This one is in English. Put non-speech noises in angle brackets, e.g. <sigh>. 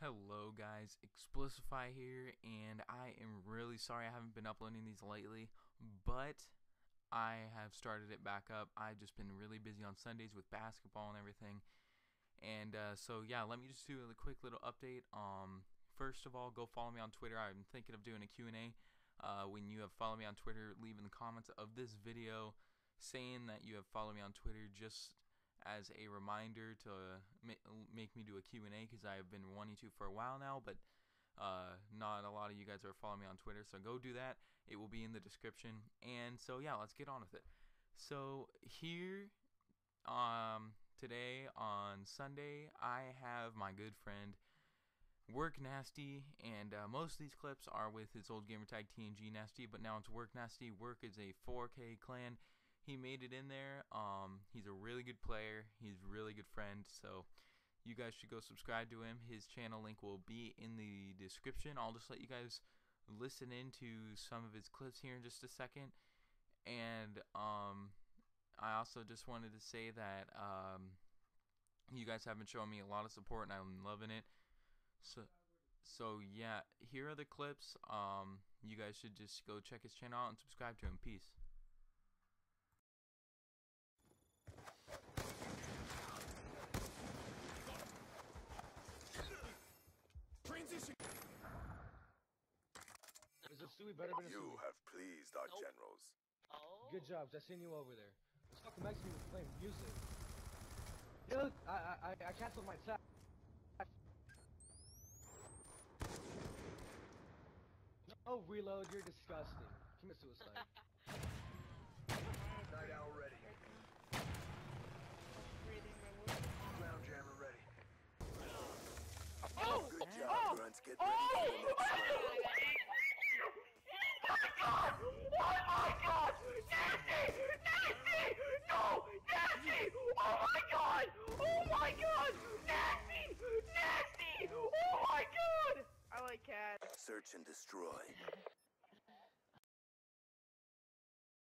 Hello guys, Xplicify here, and I am really sorry I haven't been uploading these lately, but I have started it back up. I've just been really busy on Sundays with basketball and everything, and uh, so yeah, let me just do a quick little update. Um, first of all, go follow me on Twitter. I'm thinking of doing a Q&A. Uh, when you have followed me on Twitter, leave in the comments of this video saying that you have followed me on Twitter just as a reminder to make me do a Q&A because I have been wanting to for a while now, but uh, not a lot of you guys are following me on Twitter, so go do that. It will be in the description. And so yeah, let's get on with it. So here, um, today on Sunday, I have my good friend Work Nasty, and uh, most of these clips are with his old gamertag TNG Nasty, but now it's Work Nasty. Work is a 4K clan he made it in there. Um, he's a really good player. He's a really good friend. So you guys should go subscribe to him. His channel link will be in the description. I'll just let you guys listen into some of his clips here in just a second. And um, I also just wanted to say that um, you guys have been showing me a lot of support, and I'm loving it. So, so yeah, here are the clips. Um, you guys should just go check his channel out and subscribe to him. Peace. Is Stewie better than a You have pleased our nope. generals. Oh. Good job. I seen you over there. This fucking Mexican was playing music. Dude, I I I canceled my tap. No reload. You're disgusting. Commit suicide. <laughs> Night owl ready. Ground jammer ready. Oh! Good job, oh! Grunts. Get ready oh! for the next round. Oh my god! Oh my god! Nasty! Nasty! No! Nasty! Oh my god! Oh my god! Nasty! Nasty! Oh my god! I like cats. Search and destroy.